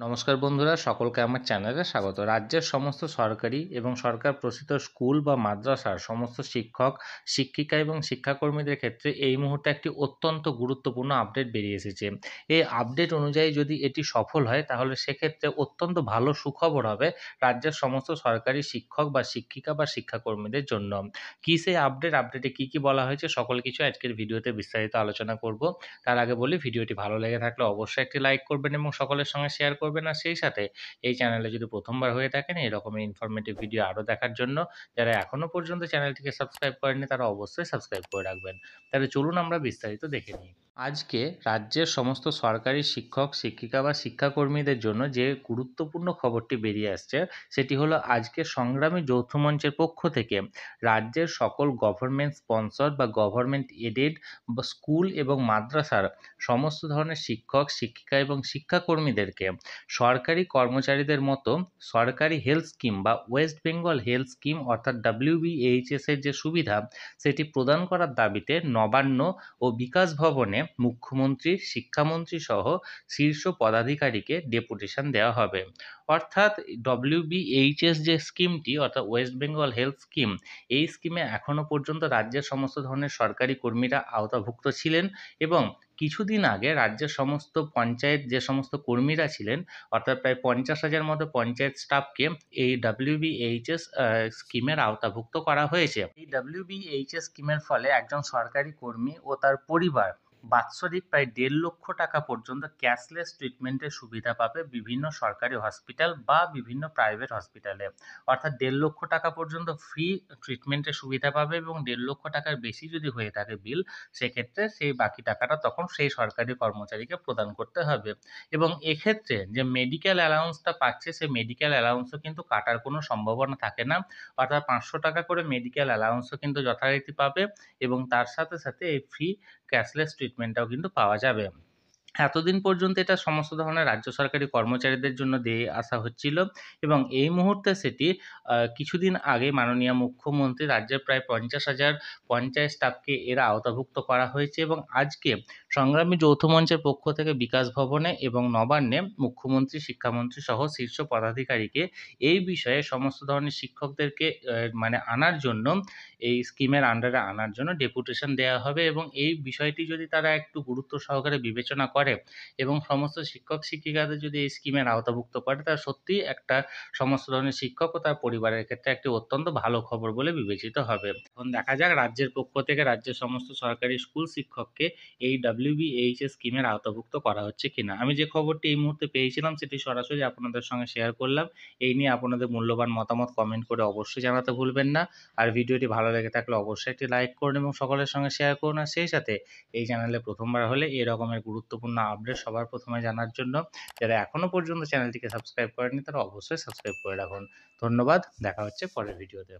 নমস্কার বন্ধুরা, সকলকে আমার চ্যানেলে স্বাগত। রাজ্যের সমস্ত সরকারি এবং সরকার প্রসিত স্কুল বা মাদ্রাসার সমস্ত শিক্ষক, শিক্ষিকা এবং শিক্ষাকর্মীদের ক্ষেত্রে এই মুহূর্তে একটি অত্যন্ত গুরুত্বপূর্ণ আপডেট বেরিয়ে এসেছে। এই আপডেট অনুযায়ী যদি এটি সফল হয়, তাহলে সেক্ষেত্রে অত্যন্ত ভালো সুখবর হবে রাজ্যের সমস্ত সরকারি শিক্ষক বা শিক্ষিকা বা শিক্ষাকর্মীদের জন্য। কী সেই আপডেট, আপডেটে কী কী বলা হয়েছে, সকল কিছু আজকের ভিডিওতে বিস্তারিত আলোচনা করব। তার আগে বলি, ভিডিওটি ভালো লেগে থাকলে অবশ্যই একটি লাইক করবেন এবং সকলের সঙ্গে শেয়ার করবেন। আর সেই সাথে এই চ্যানেলে যদি প্রথমবার হয়ে থাকেন, এরকমই ইনফরমেটিভ ভিডিও আরও দেখার জন্য যারা এখনও পর্যন্ত চ্যানেলটিকে সাবস্ক্রাইব করেননি, তারা অবশ্যই সাবস্ক্রাইব করে রাখবেন। তাহলে চলুন আমরা বিস্তারিত দেখে নিই। আজকে রাজ্যের সমস্ত সরকারি শিক্ষক, শিক্ষিকা বা শিক্ষাকর্মীদের জন্য যে গুরুত্বপূর্ণ খবরটি বেরিয়ে আসছে, সেটি হলো আজকে সংগ্রামী যৌথ মঞ্চের পক্ষ থেকে। রাজ্যের সকল গভর্নমেন্ট স্পন্সর বা গভর্নমেন্ট এডেড বা স্কুল এবং মাদ্রাসার সমস্ত ধরনের শিক্ষক, শিক্ষিকা এবং শিক্ষাকর্মীদেরকে সরকারি কর্মচারীদের মতো সরকারি হেলথ স্কিম বা ওয়েস্ট বেঙ্গল হেলথ স্কিম অর্থাৎ ডাব্লিউবিএইচএস এর যে সুবিধা, সেটি প্রদান করার দাবিতে নবান্ন ও বিকাশ ভবনে মুখ্যমন্ত্রী, শিক্ষামন্ত্রী সহ শীর্ষ পদাধিকারীকে ডেপুটেশন দেওয়া হবে। অর্থাৎ ডব্লিউবিএইচএস যে স্কিমটি, অর্থাৎ ওয়েস্ট বেঙ্গল হেলথ স্কিম এই স্কিমে এখনও পর্যন্ত রাজ্যের সমস্ত ধরনের সরকারি কর্মীরা আওতাভুক্ত ছিলেন এবং কিছুদিন আগে রাজ্যের সমস্ত পঞ্চায়েত যে সমস্ত কর্মীরা ছিলেন, অর্থাৎ প্রায় পঞ্চাশ হাজার মতো পঞ্চায়েত স্টাফকে এই ডাব্লিউবিএইচএস স্কিমের আওতাভুক্ত করা হয়েছে। এই ডাব্লিউবিএইচএস স্কিমের ফলে একজন সরকারি কর্মী ও তার পরিবার বাৎসরিক প্রায় দেড় লক্ষ টাকা পর্যন্ত ক্যাশলেস ট্রিটমেন্টের সুবিধা পাবে বিভিন্ন সরকারি হসপিটাল বা বিভিন্ন প্রাইভেট হসপিটালে। অর্থাৎ দেড় লক্ষ টাকা পর্যন্ত ফ্রি ট্রিটমেন্টের সুবিধা পাবে এবং দেড় লক্ষ টাকার বেশি যদি হয়ে থাকে বিল সেক্ষেত্রে সেই বাকি টাকাটা তখন সেই সরকারি কর্মচারীকে প্রদান করতে হবে। এবং এক্ষেত্রে যে মেডিকেল অ্যালাউন্সটা পাচ্ছে, সেই মেডিকেল অ্যালাউন্সও কিন্তু কাটার কোনো সম্ভাবনা থাকে না। অর্থাৎ পাঁচশো টাকা করে মেডিকেল অ্যালাউন্সও কিন্তু যথারীতি পাবে এবং তার সাথে সাথে এই ফ্রি ক্যাশলেস ট্রিটমেন্টটাও কিন্তু পাওয়া যাবে। এতদিন পর্যন্ত এটা সমস্ত ধরনের রাজ্য সরকারি কর্মচারীদের জন্য দিয়ে আসা হচ্ছিল এবং এই মুহূর্তে সেটি কিছুদিন আগে মাননীয় মুখ্যমন্ত্রী রাজ্যের প্রায় পঞ্চাশ হাজার পঞ্চায়েত স্টাফকে এরা আওতাভুক্ত করা হয়েছে এবং আজকে সংগ্রামী যৌথ মঞ্চের পক্ষ থেকে বিকাশ ভবনে এবং নবান্নে মুখ্যমন্ত্রী, শিক্ষামন্ত্রী সহ শীর্ষ পদাধিকারীকে এই বিষয়ে সমস্ত ধরনের শিক্ষকদেরকে মানে আনার জন্য, এই স্কিমের আন্ডারে আনার জন্য ডেপুটেশন দেওয়া হবে এবং এই বিষয়টি যদি তারা একটু গুরুত্ব সহকারে বিবেচনা করে এবং সমস্ত শিক্ষক শিক্ষিকাদের যদি এই স্কিমের আওতাভুক্ত করে তা সত্যি একটা সমস্ত ধরনের শিক্ষক ও তার পরিবারের ক্ষেত্রে একটি অত্যন্ত ভালো খবর বলে বিবেচিত হবে। এখন দেখা যাক রাজ্যের পক্ষ থেকে রাজ্যের সমস্ত সরকারি স্কুল শিক্ষককে এই ডাব্লিউবিএইচএস স্কিমের আওতাভুক্ত করা হচ্ছে কিনা। আমি যে খবরটি এই মুহূর্তে পেয়েছিলাম, সেটি সরাসরি আপনাদের সঙ্গে শেয়ার করলাম। এই নিয়ে আপনাদের মূল্যবান মতামত কমেন্ট করে অবশ্যই জানাতে ভুলবেন না। আর ভিডিওটি ভালো লেগে থাকলে অবশ্যই একটি লাইক করুন এবং সকলের সঙ্গে শেয়ার করুন। আর সেই সাথে এই চ্যানেলে প্রথমবার হলে এই রকমের গুরুত্বপূর্ণ আপডেট সবার প্রথমে জানার জন্য। যারা এখনও পর্যন্ত চ্যানেলটিকে সাবস্ক্রাইব করেনি তারা অবশ্যই সাবস্ক্রাইব করে রাখুন। ধন্যবাদ, দেখা হচ্ছে পরের ভিডিওতে।